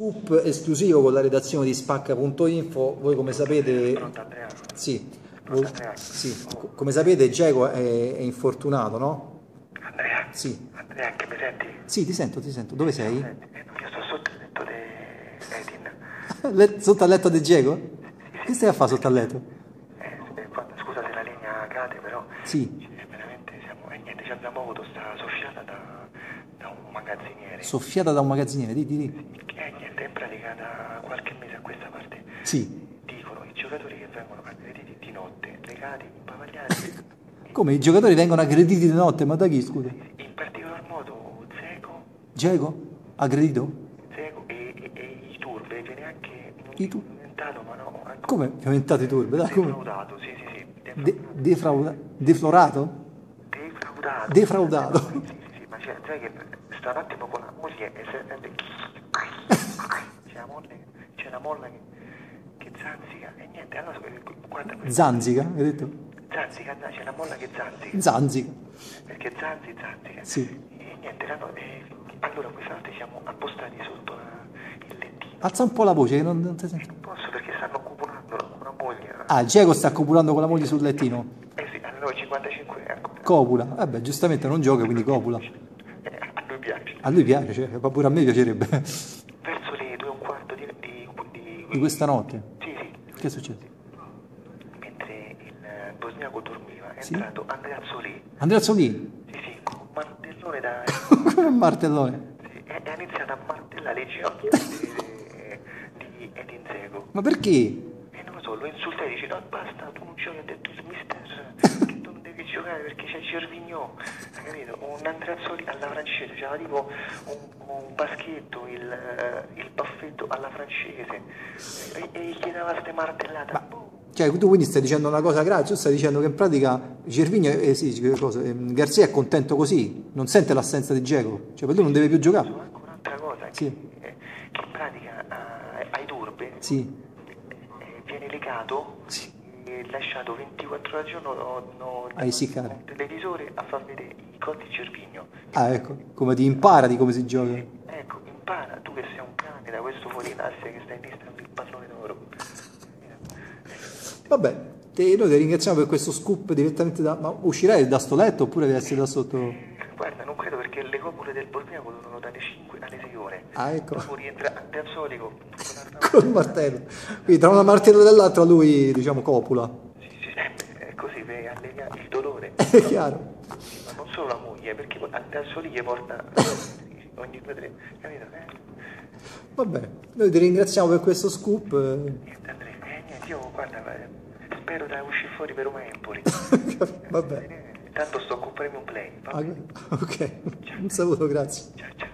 Scoop esclusivo con la redazione di spacca.info, voi come sapete... Sì, voi- sì, co- come sapete Geco è, è infortunato, no? Andrea? Sì. Andrea, che mi senti? Sì, ti sento, ti sento. Dove sei? Senti, eh, io sto sotto il letto di Edin. Sotto al letto di Geco? Che stai a fare sotto al letto? Eh, eh, scusa se la linea cade, però... Sì, eh, veramente siamo... E niente, ci abbiamo avuto sta soffiata da, da un magazziniere. soffiata da un magazziniere, di, di, di. In pratica da qualche mese a questa parte Sì. dicono i giocatori che vengono aggrediti di notte, legati, impavagliati, Come i giocatori vengono aggrediti di notte, ma da chi scusa? in particolar modo Zeco, Geco? Aggredito? Zeco e, e, e i turbe, viene anche I tu- inventato, ma no, anche Come? Abbiamo inventato i turbi, dai, come? defraudato, sì sì sì, De- defrauda- deflorato? defraudato. Defraudato. Sì sì sì, ma c'è, sai che sta un attimo con la moglie e se sente... C'è la moglie, c'è la molla che, che zanzica e niente, allora eh, guarda questo. Zanzica, hai detto? Zanzica, no, c'è la molla che zanzica. Zanzica. Perché Zanzi, Zanzica. Sì. E niente, l'hanno- eh, allora questa notte siamo appostati sotto la- il lettino. Alza un po' la voce che non, non ti sento. Non posso perché stanno copulando con una moglie. Ah, Geco sta copulando con la moglie sul lettino. Eh sì, allora 55 ecco. Copula. Vabbè, giustamente non gioca, quindi copula. Eh, a lui piace. A lui piace, cioè, pure a me piacerebbe. Di- questa notte. Sì, sì. Che è successo? Mentre il eh, bosniaco dormiva è Sì? entrato Andrea Zolì. Andrea Zolini, Sì, sì, con un martellone da... come un martellone. sì, ha iniziato a martellare le ginocchia di, di Edin Zego. Ma perché? E non lo so, lo insultai e dice no basta, tu non giochi, ha detto il mister che devi giocare perché c'è Cervignò, hai capito? Un Andreazzoli alla francese, c'era tipo un, un baschetto, il, eh, il baffetto alla francese e, e gli chiedeva ste martellate. Boh, Cioè, tu quindi stai dicendo una cosa grave, tu stai dicendo che in pratica Gervigno, eh, sì, che cosa, ehm, Garzia è contento così, non sente l'assenza di Geco, cioè per lui non deve più giocare. anche un'altra cosa, Sì. che, eh, che in pratica eh, ai turbe Sì, eh, viene legato Sì. E lasciato 24 ore al giorno no, no, A essiccare. un televisore a far vedere i di Cervigno. ah ecco, come ti impara di come si gioca. Ecco, impara, tu che sei un cane da questo fuori classe che stai in lista per il pallone d'oro. Vabbè, te- noi ti ringraziamo per questo scoop direttamente da... Ma uscirai da sto letto oppure devi essere da sotto... Guarda, perché le copole del bosniaco durano dalle 5 alle 6 ore. Ah, ecco. Dopo rientra con l'arma. Con il martello. Quindi tra una martella e l'altra lui, diciamo, copula. Sì, sì, eh, è così per alleviare il dolore. È chiaro. Ma non solo la moglie, perché poi Anteazzoli gli porta ogni due tre, capito? Eh? Vabbè, noi ti ringraziamo per questo scoop. eh. Niente Andrea, eh, niente, io guarda, eh, spero da uscire fuori per Roma Empoli. Vabbè. Eh, Tanto sto a comprarmi un play. Ah, Ok, un saluto, grazie. Ciao, ciao.